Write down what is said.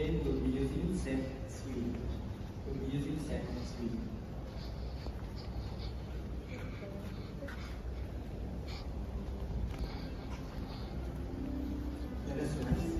Then we'll be using set screen. We'll be using set screen. Let us